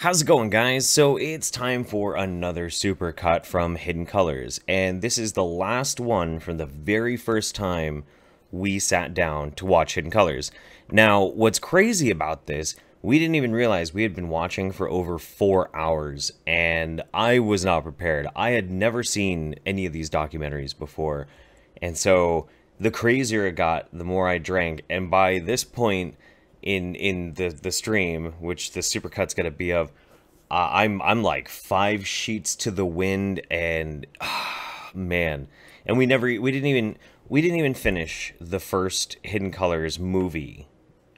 How's it going, guys? So it's time for another supercut from Hidden Colors, and this is the last one from the very first time we sat down to watch Hidden Colors. Now, what's crazy about this, we didn't even realize we had been watching for over four hours, and I was not prepared. I had never seen any of these documentaries before, and so the crazier it got, the more I drank, and by this point, in in the the stream, which the supercut's gonna be of, uh, I'm I'm like five sheets to the wind, and uh, man, and we never we didn't even we didn't even finish the first Hidden Colors movie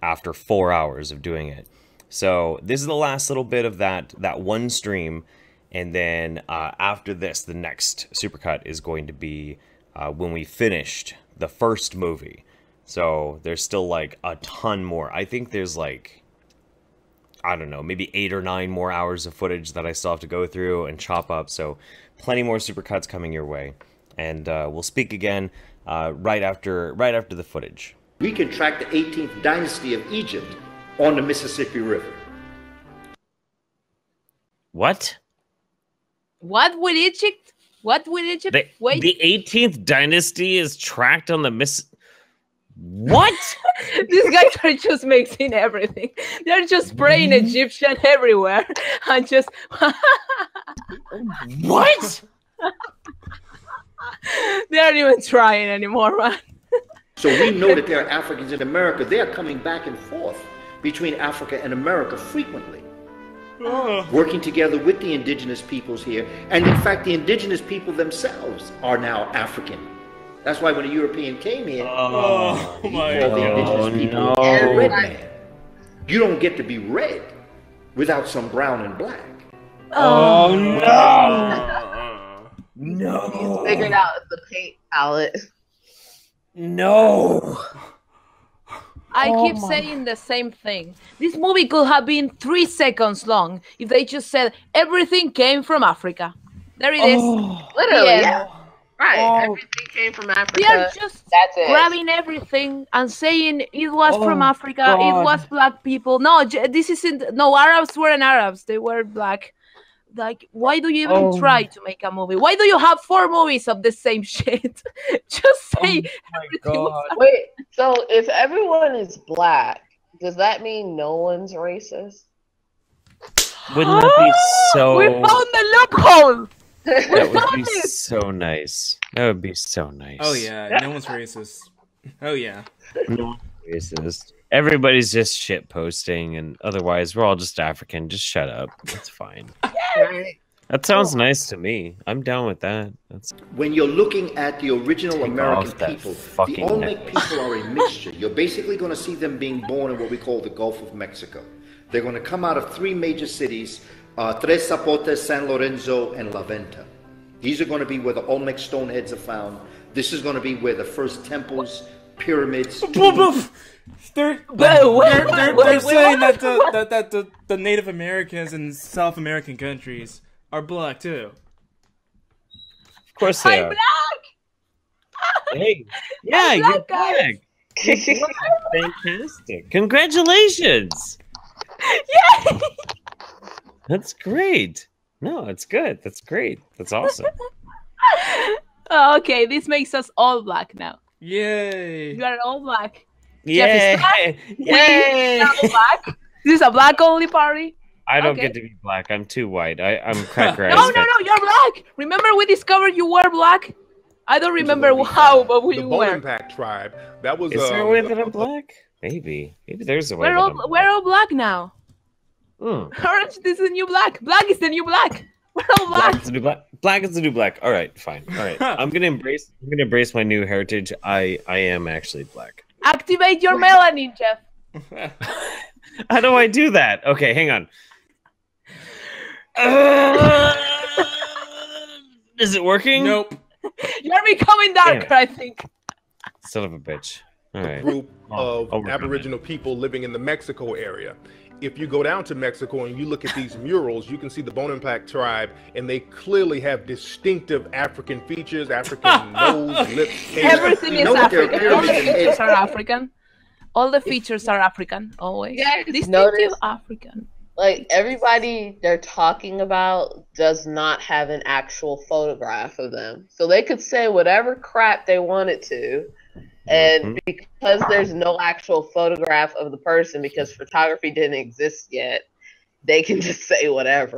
after four hours of doing it. So this is the last little bit of that that one stream, and then uh, after this, the next supercut is going to be uh, when we finished the first movie. So there's still like a ton more. I think there's like, I don't know, maybe eight or nine more hours of footage that I still have to go through and chop up. So plenty more supercuts coming your way. And uh, we'll speak again uh, right after right after the footage. We can track the 18th dynasty of Egypt on the Mississippi River. What? What with Egypt? What with Egypt? The, Wait, the 18th dynasty is tracked on the Miss. What? these guys are just mixing everything. They're just spraying. Egyptian everywhere and just what? they aren't even trying anymore, man. So we know that there are Africans in America. They are coming back and forth between Africa and America frequently. Working together with the indigenous peoples here. And in fact, the indigenous people themselves are now African. That's why when a European came here, Oh he my called the indigenous people no. a red man. You don't get to be red without some brown and black. Oh no! Uh, No! figured out the paint palette. No! I Oh keep my- saying the same thing. This movie could have been three seconds long if they just said everything came from Africa. There it is. Literally, Yeah. Yeah. Right. Oh. Everything came from They Africa. are just That's it. grabbing everything and saying it was oh, from Oh, Africa, God. it was black people. No, this isn't. No, Arabs weren't Arabs; they were black. Like, why do you even Oh. try to make a movie? Why do you have four movies of the same shit? Just oh say my everything was God. Wait, so if everyone is black, does that mean no one's racist? Wouldn't that be so? We found the loophole. That would be so nice. That would be so nice. oh yeah, no one's racist. Oh yeah. No racist. Everybody's just shit posting, and otherwise we're all just African. Just shut up. It's fine. Right. That sounds nice to me. I'm down with that. That's When you're looking at the original Take American people, the fucking Olmec net. people are a mixture. You're basically going to see them being born in what we call the Gulf of Mexico. They're going to come out of three major cities uh, Tres Zapotes, San Lorenzo, and La Venta. These are going to be where the Olmec stoneheads are found. This is going to be where the first temples, pyramids, Boof, tombs. They're, they're, they're, they're saying that the, that, that the, the Native Americans in South American countries are black too. of course they I'm are. black. Hey, yeah, I'm you're black, black. Fantastic! Congratulations. Yay! That's great. No, it's good. That's great. That's awesome. Oh, okay, this makes us all black now. Yay! You are all black. Yay! We Yay! are all black. This is a black only party. I don't Okay. get to be black. I'm too white. I, I'm cracker. No, no, no, you're black. Remember we discovered you were black? I don't remember how, but we the Bone were. Impact tribe. That was. Is there a uh, way that I'm black? Maybe. Maybe there's a way. We're that all I'm we're all black now. Hmm. Orange this is the new black. Black is the new black. We're all Black black. is the new black. Black is the new black. All right, fine. All right. I'm gonna embrace. I'm gonna embrace my new heritage. I I am actually black. Activate your melanin, Jeff. How do I do that? Okay, hang on. Uh, is it working? Nope. You're becoming Damn darker, I think. Son of a bitch. All right. group Oh, of I'll Aboriginal people living in the Mexico area. If you go down to Mexico and you look at these murals, you can see the Bone Impact tribe, and they clearly have distinctive African features, African nose, lips, hair. Everything is know that there are African. All the features are African. All the features are African, always. Yeah, Distinctive noticed- African. like everybody they're talking about does not have an actual photograph of them. So they could say whatever crap they wanted to. And Mhm. because there's no actual photograph of the person because photography didn't exist yet, they can just say whatever.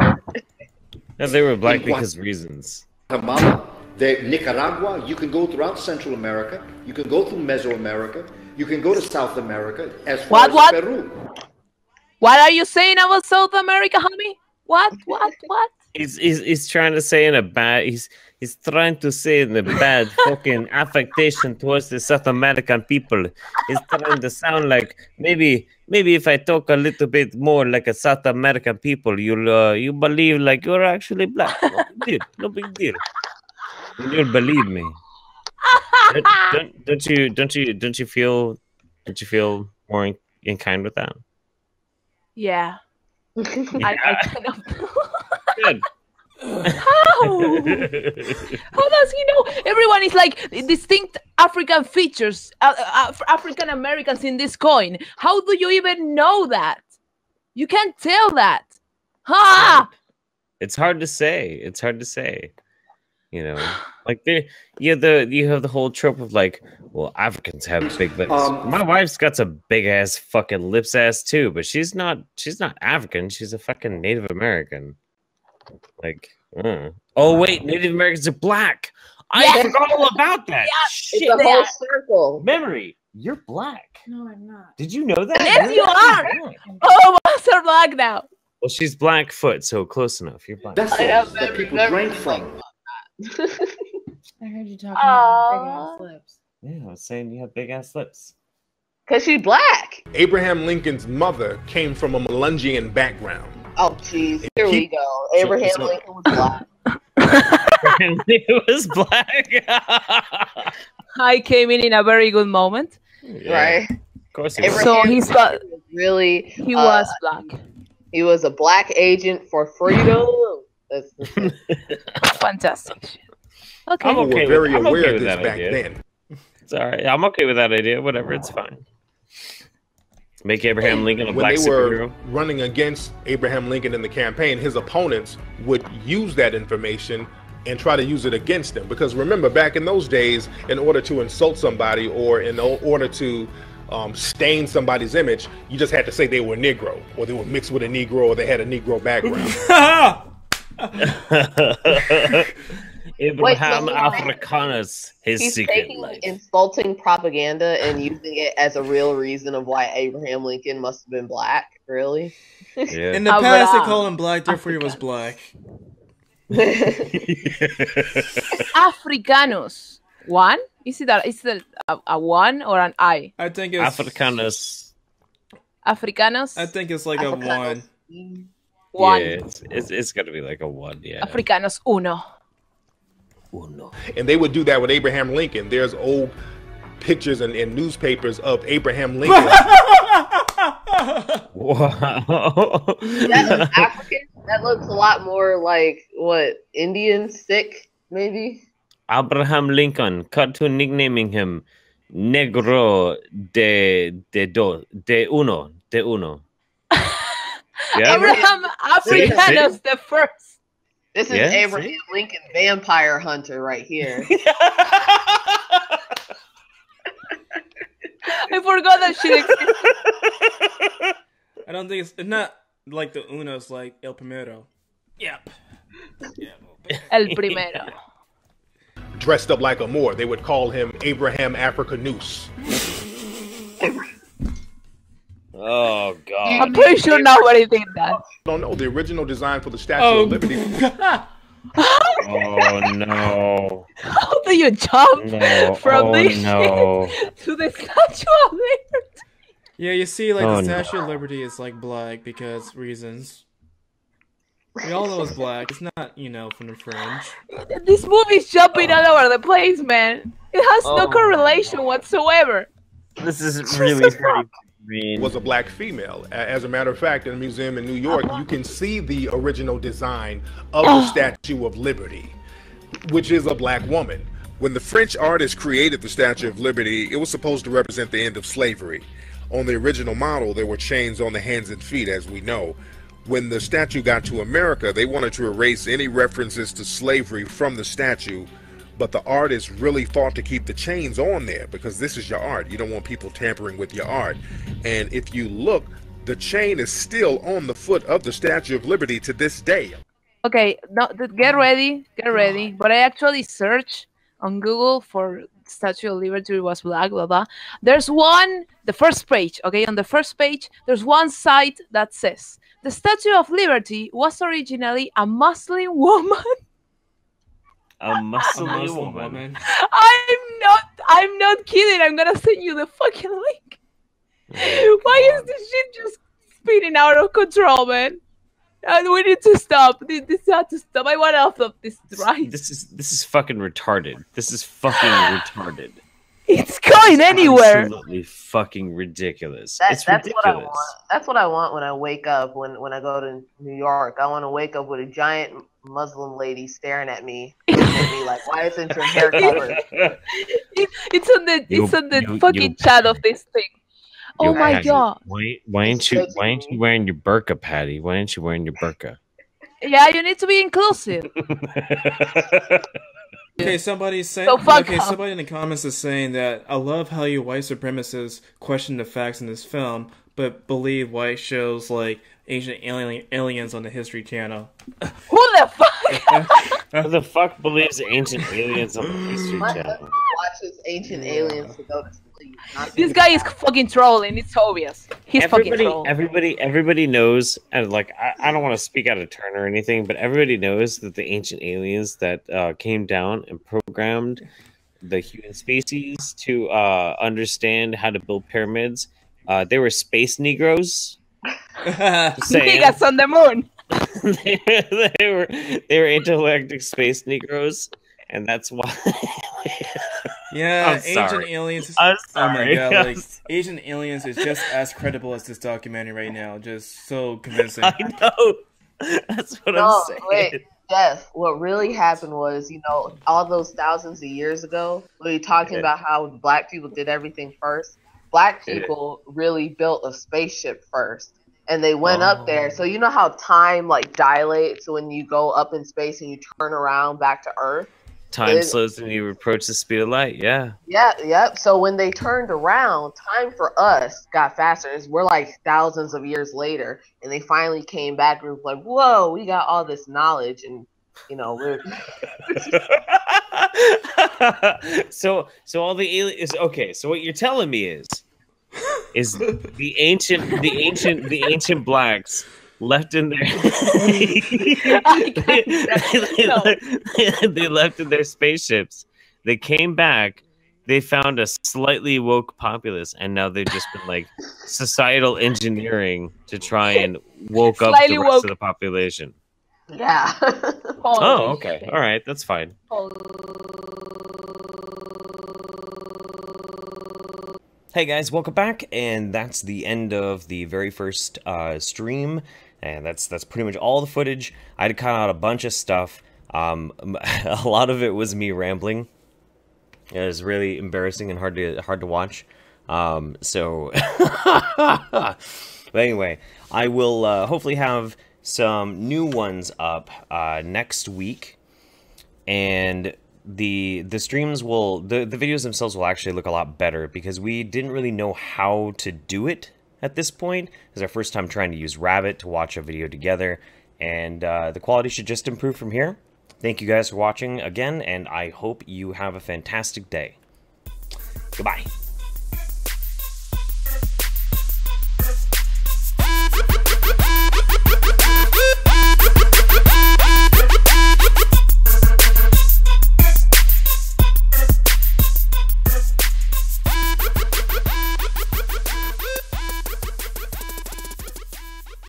No, they were black In because reasons. Guatemala, the Nicaragua, you can go throughout Central America, you can go through Mesoamerica, you can go to South America, as far What, as what? Peru. What are you saying about South America, honey? What? What? What? He's, he's he's trying to say in a bad he's he's trying to say in a bad fucking affectation towards the South American people. He's trying to sound like maybe maybe if I talk a little bit more like a South American people, you'll uh, you believe like you're actually black. No big deal. No big deal. You'll believe me. Don't, don't, don't you don't you don't you feel don't you feel more in, in kind with that? Yeah. I, I of. Good. How? How does he know? Everyone is like distinct African features, uh, uh, African Americans in this coin. How do you even know that? You can't tell that. Ha! it's hard to say. It's hard to say. You know, like there, you have the you have the whole trope of like, well, Africans have big lips. Um, My wife's got some big ass fucking lips ass too, but she's not she's not African. She's a fucking Native American. Like, uh. oh wait, Native Americans are black. I Yeah. forgot all about that. It's Shit, a whole circle. memory. You're black. No, I'm not. Did you know that? Yes, you You're Oh, black. Oh, Master Black now. Well, she's Blackfoot, so close enough. You're black. Vessels I have that never- people never drank been from. I heard you talking about big ass lips. Yeah, I was saying you have big ass lips. Cause she's black. Abraham Lincoln's mother came from a Melungeon background. Oh jeez, here we go. Abraham so- Lincoln was black. and it was black. I came in in a very good moment. Yeah, Right? Of course he was. So he's Lincoln got- was really He uh, was black. he was a black agent for freedom. That's the. Fantastic. Okay. I'm People okay were with- very I'm aware okay of this that back idea. then. It's all right. I'm okay with that idea. Whatever, it's fine. Make Abraham Lincoln a when black they were superhero. running against Abraham Lincoln in the campaign, his opponents would use that information and try to use it against him. Because remember, back in those days, in order to insult somebody or in order to um, stain somebody's image, you just had to say they were Negro or they were mixed with a Negro or they had a Negro background. Abraham so- Africanus, his He's secret taking life. insulting propaganda and using it as a real reason of why Abraham Lincoln must have been black. Really? Yeah. In the uh, past, they Abraham. called him black, therefore he was black. Africanus. One? Is it a, is it a, a one or an I? I think it's Africanus. Africanus. I think it's like a one. one. Yeah, it's, it's, it's got to be like a one. Yeah. Africanus uno. Uno. and they would do that with Abraham Lincoln. There's old pictures and, and newspapers of Abraham Lincoln. Wow. That is African. That looks a lot more like what Indian sick, maybe. Abraham Lincoln, cartoon nicknaming him Negro de de do de uno de uno. Yeah. Abraham Africanus the first. This is Yeah, see? Abraham Lincoln, vampire hunter, right here. I forgot that shit existed. I don't think it's, it's not like the Unos, like El Primero. Yep. El primero. dressed up like a Moor. They would call him Abraham Africanus. Oh God. I'm pretty sure nobody did that. don't know the original design for the Statue Oh, of Liberty. Oh no. How do you jump No. from oh this no. shit to the Statue of Liberty? yeah, you see, like Oh, the no. Statue of Liberty is like black because reasons. We all know it's black. It's not, you know, from the fringe. This movie's jumping all over the place, man. It has no Oh. correlation whatsoever. This is really pretty green. was a black female. As a matter of fact, in a museum in New York, you can see the original design of the oh. Statue of Liberty, which is a black woman. When the French artist created the Statue of Liberty, it was supposed to represent the end of slavery. On the original model, there were chains on the hands and feet, as we know. when the statue got to America, they wanted to erase any references to slavery from the statue, but the artist really fought to keep the chains on there because this is your art. You don't want people tampering with your art. And if you look, the chain is still on the foot of the Statue of Liberty to this day. Okay, no, get ready, get ready. But I actually searched on Google for Statue of Liberty was black, blah blah. There's one, the first page. Okay, on the first page, there's one site that says the Statue of Liberty was originally a Muslim woman. A A Muslim, Muslim woman. woman. I'm not, I'm not kidding. I'm gonna send you the fucking link. Oh, Why is this shit just spinning out of control, man? And we need to stop. This, this has to stop. I want off of this drive. This is this is fucking retarded. This is fucking retarded. It's going anywhere. Absolutely fucking ridiculous. That, it's that's ridiculous. what I want. That's what I want when I wake up. When when I go to New York, I want to wake up with a giant Muslim lady staring at me, at me like, "Why isn't your hair covered?" It, it's on the it's on the you- fucking you- chat of this thing. Oh my Patty, god. Why why ain't you why ain't you wearing your burqa, Patty? Why ain't you wearing your burqa? Yeah, you need to be inclusive. Okay, somebody's saying. So okay, off. somebody in the comments is saying that I love how you white supremacists question the facts in this film, but believe white shows like ancient alien, aliens on the History Channel. Who the fuck? Who the fuck believes ancient aliens on the History My Channel? watches Ancient Aliens to go to sleep. This guy is fucking trolling. It's obvious. He's fucking everybody, trolling. everybody, everybody knows, and like I, I don't want to speak out of turn or anything, but everybody knows that the ancient aliens that uh, came down and programmed the human species to uh, understand how to build pyramids, uh, they were space Negroes. Just saying. On the moon. they, they were they were intergalactic space Negroes, and that's why. Yeah, I'm Ancient. Aliens. Is, I'm Oh my god, I'm like Asian Aliens is just as credible as this documentary right now. Just so convincing. I know. That's what No, I'm saying. wait, Jeff. What really happened was, you know, all those thousands of years ago, we were talking Yeah. about how black people did everything first. Black people really built a spaceship first, and they went Oh. up there. Oh. So you know how time like dilates when you go up in space and you turn around back to Earth. Time It- slows when you approach the speed of light. Yeah. Yeah, yep. So when they turned around, time for us got faster. It's- We're like thousands of years later, and they finally came back and was like, "Whoa, we got all this knowledge," and you know, we're so so all the aliens okay so what you're telling me is is the ancient the ancient the ancient blacks left in their they, they left in their spaceships. They came back. They found a slightly woke populace and now they've just been like societal engineering to try and woke up the rest woke. of the population yeah. oh okay all right that's fine Hey guys, welcome back, and that's the end of the very first uh, stream, and that's that's pretty much all the footage. I had to cut out a bunch of stuff. Um, a lot of it was me rambling. It was really embarrassing and hard to hard to watch. Um, so, but anyway, I will uh, hopefully have some new ones up uh, next week and the the streams will the, the videos themselves will actually look a lot better because we didn't really know how to do it at this point. It was our first time trying to use Rabbit to watch a video together, and uh, the quality should just improve from here. Thank you guys for watching again, and I hope you have a fantastic day. Goodbye.